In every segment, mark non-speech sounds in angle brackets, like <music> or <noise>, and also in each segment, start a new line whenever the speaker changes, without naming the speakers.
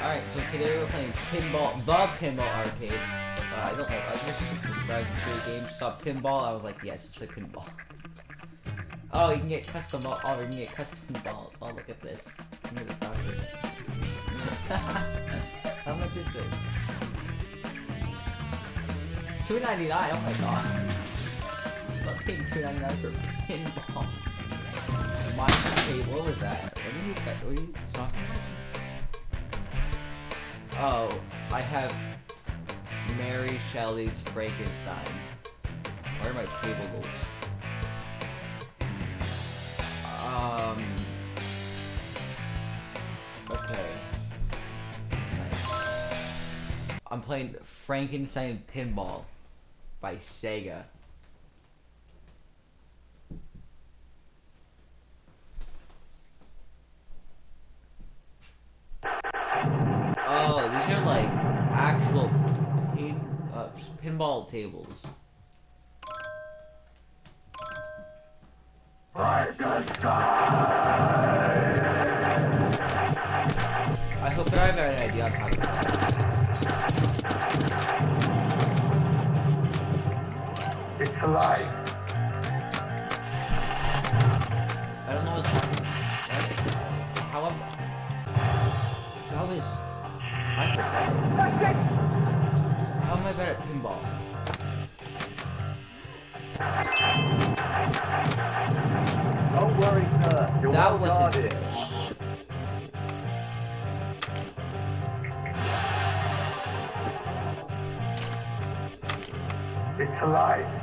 Alright, so today we're playing Pinball, the Pinball Arcade. Uh, I don't know, I just surprised free game. Saw Pinball, I was like, yes, let's play Pinball. Oh, you can get custom, oh, you can get custom balls. Oh, look at this. <laughs> How much is this? Two ninety nine. Oh my god. <laughs> I'm paying two ninety nine for pinball. My table. What was that? What did you? What did you talking Oh, I have Mary Shelley's Frankenstein. Where are my table goals? Um. Okay. Nice. I'm playing Frankenstein Pinball by Sega. Oh, these are like actual pin, uh, pinball tables. I hope that I have an idea on how to play.
It's alive.
I don't know what's happening. What? How am How is I. How am I better at pinball?
Don't worry, sir. You're
That
well guarded. It's alive.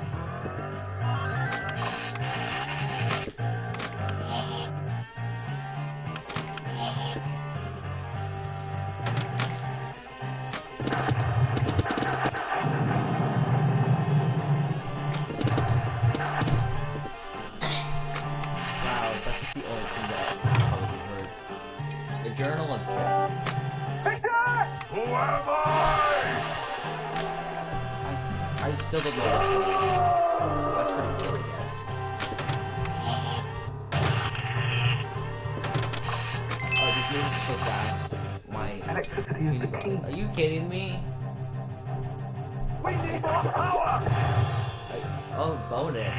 Are you kidding me?
We need more power!
I, oh, bonus.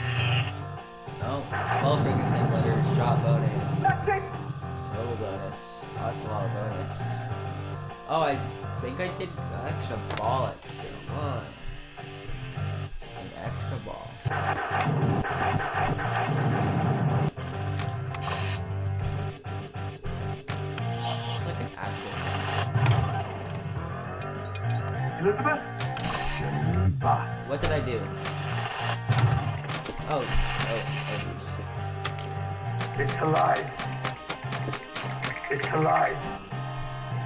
No. Well, Frankenstein letters, drop bonus. Total bonus. Oh, that's a lot of bonus. Oh, I think I did extra ball extra. One. An
Elizabeth?
What did I do? Oh, oh, oh,
It's alive. It's alive.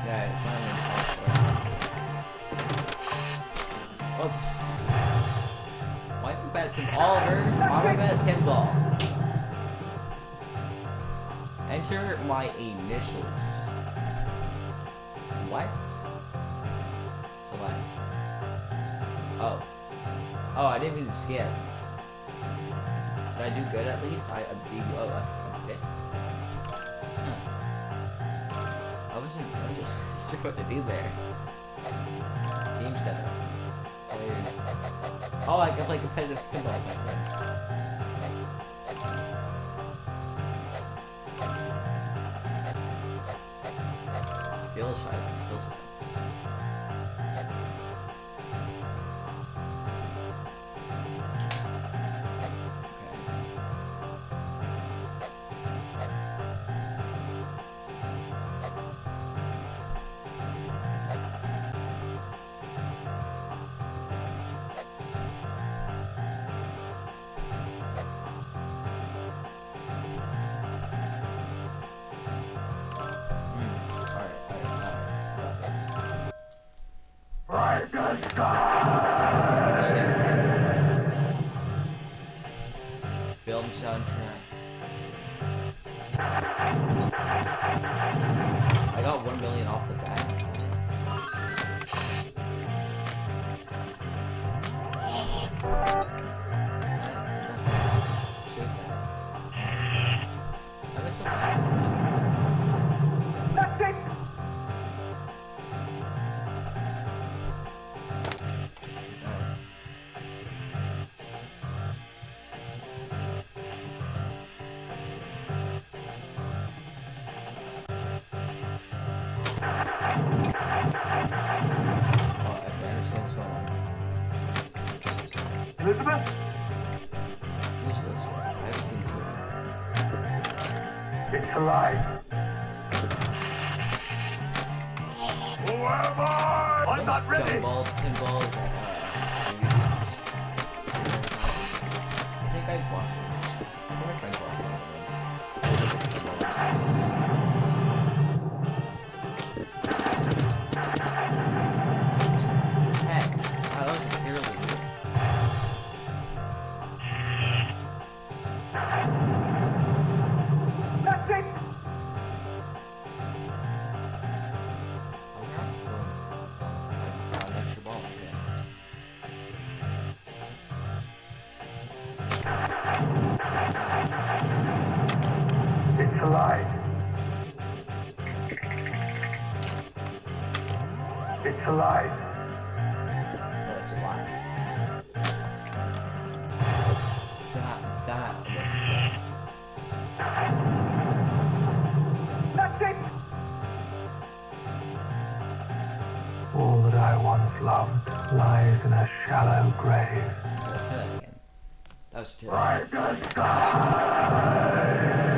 yeah, it's finally. Oh. Why bad at pinball? Oliver, why am I bad at pinball? Enter my initials. What? Oh. Oh, I didn't even skip. Did I do good at least? I, I do, oh, I, I'm. Huh. I wasn't, I was just <laughs> sure what to do there. Game setup. <laughs> Oh, I can play competitive pinball.
It's alive. Who am I? I'm not ready.
Dumb ball,
It's alive. It's alive.
Oh, it's alive. That, that
That's it. All that I once loved lies in a shallow grave.
Let's try that again. That was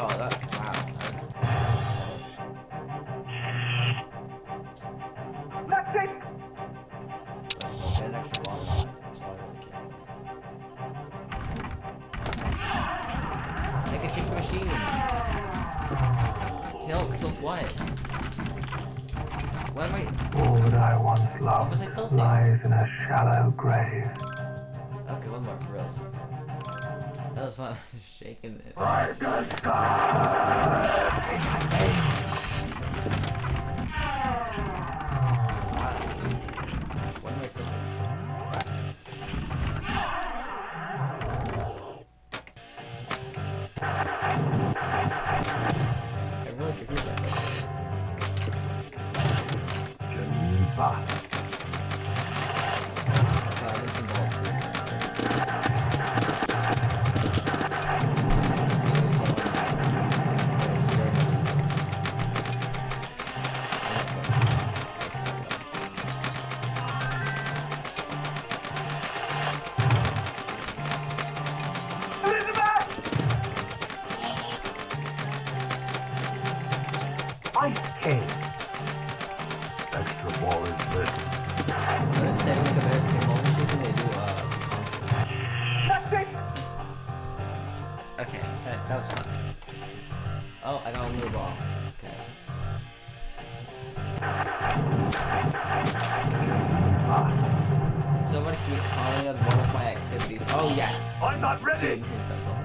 Oh, that, wow.
That's it!
I'll get an extra ball on it. That's all I really. Make a chicken machine. Tilt, tilt what? What am I?
All that I once loved
I
lies in a shallow grave.
Okay, one more for reals. That was not shaking it.
Cake. Extra ball is.
But instead of like a better pinball machine, they do uh. Okay, that, that was fun. Oh, I got a new ball. Okay.
Ah,
Somebody keep calling on one of my activities. Oh yes.
I'm not ready!
Jaden